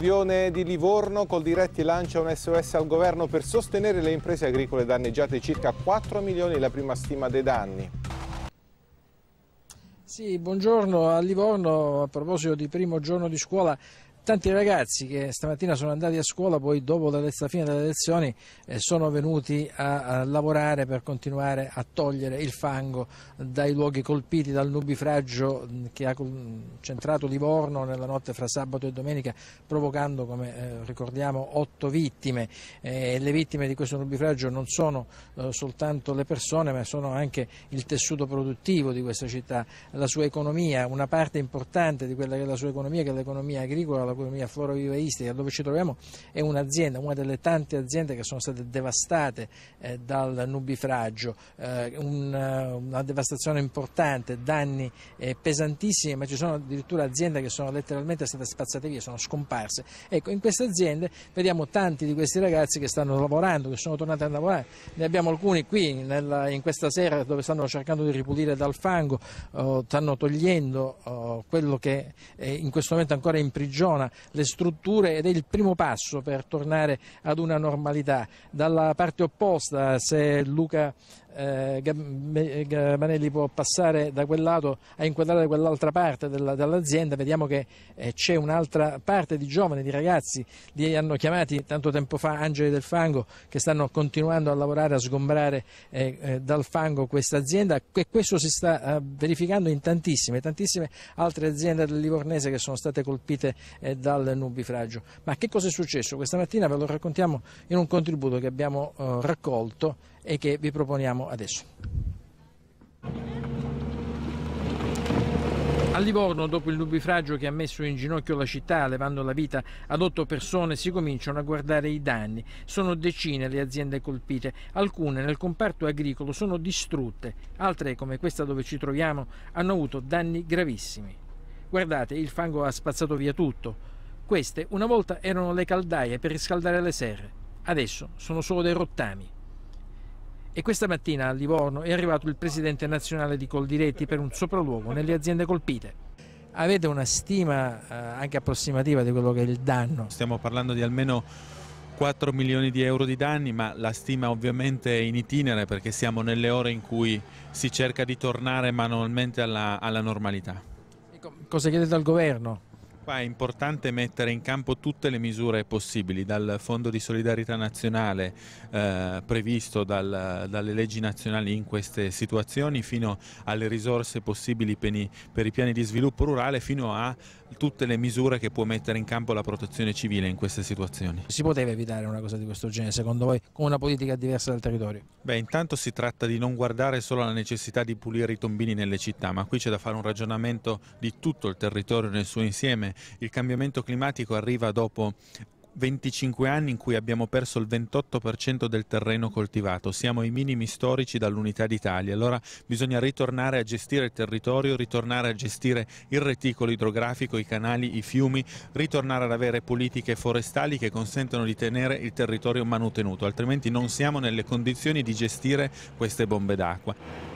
Rione di Livorno, col diretti lancia un SOS al governo per sostenere le imprese agricole danneggiate circa 4 milioni la prima stima dei danni. Sì, buongiorno a Livorno, a proposito di primo giorno di scuola Tanti ragazzi che stamattina sono andati a scuola, poi dopo la fine delle lezioni eh, sono venuti a, a, lavorare per continuare a togliere il fango dai luoghi colpiti dal nubifragio che ha centrato Livorno nella notte fra sabato e domenica, provocando, come eh, ricordiamo, otto vittime. Eh, le vittime di questo nubifragio non sono eh, soltanto le persone, ma sono anche il tessuto produttivo di questa città, la sua economia, una parte importante di quella che è la sua economia, che è l'economia agricola l'economia florovivaistica dove ci troviamo è un'azienda, una delle tante aziende che sono state devastate eh, dal nubifragio, eh, un, una devastazione importante, danni eh, pesantissimi, ma ci sono addirittura aziende che sono letteralmente state spazzate via, sono scomparse. Ecco, in queste aziende vediamo tanti di questi ragazzi che stanno lavorando, che sono tornati a lavorare, ne abbiamo alcuni qui nella, in questa sera dove stanno cercando di ripulire dal fango, oh, stanno togliendo oh, quello che in questo momento ancora in prigione funziona le strutture ed è il primo passo per tornare ad una normalità. Dalla parte opposta, se Luca eh, Gabanelli può passare da quel lato a inquadrare quell'altra parte della, dell'azienda, vediamo che eh, c'è un'altra parte di giovani, di ragazzi, li hanno chiamati tanto tempo fa angeli del fango, che stanno continuando a lavorare a sgombrare eh, eh dal fango questa azienda e questo si sta eh, verificando in tantissime, tantissime altre aziende del Livornese che sono state colpite eh, dal nubifragio. Ma che cosa è successo? Questa mattina ve lo raccontiamo in un contributo che abbiamo raccolto e che vi proponiamo adesso. A Livorno, dopo il nubifragio che ha messo in ginocchio la città, levando la vita ad otto persone, si cominciano a guardare i danni. Sono decine le aziende colpite, alcune nel comparto agricolo sono distrutte, altre, come questa dove ci troviamo, hanno avuto danni gravissimi. Guardate, il fango ha spazzato via tutto. Queste una volta erano le caldaie per riscaldare le serre, adesso sono solo dei rottami. E questa mattina a Livorno è arrivato il presidente nazionale di Coldiretti per un sopralluogo nelle aziende colpite. Avete una stima eh, anche approssimativa di quello che è il danno? Stiamo parlando di almeno 4 milioni di euro di danni, ma la stima ovviamente è in itinere perché siamo nelle ore in cui si cerca di tornare manualmente alla, alla normalità. Cosa chiedete al governo? Qua è importante mettere in campo tutte le misure possibili, dal Fondo di solidarietà nazionale eh, previsto dal, dalle leggi nazionali in queste situazioni, fino alle risorse possibili per i, per i piani di sviluppo rurale, fino a tutte le misure che può mettere in campo la protezione civile in queste situazioni. Si poteva evitare una cosa di questo genere secondo voi con una politica diversa del territorio? Beh, intanto si tratta di non guardare solo alla necessità di pulire i tombini nelle città, ma qui c'è da fare un ragionamento di tutto il territorio nel suo insieme. Il cambiamento climatico arriva dopo 25 anni in cui abbiamo perso il 28% del terreno coltivato, siamo ai minimi storici dall'unità d'Italia, allora bisogna ritornare a gestire il territorio, ritornare a gestire il reticolo idrografico, i canali, i fiumi, ritornare ad avere politiche forestali che consentono di tenere il territorio manutenuto, altrimenti non siamo nelle condizioni di gestire queste bombe d'acqua.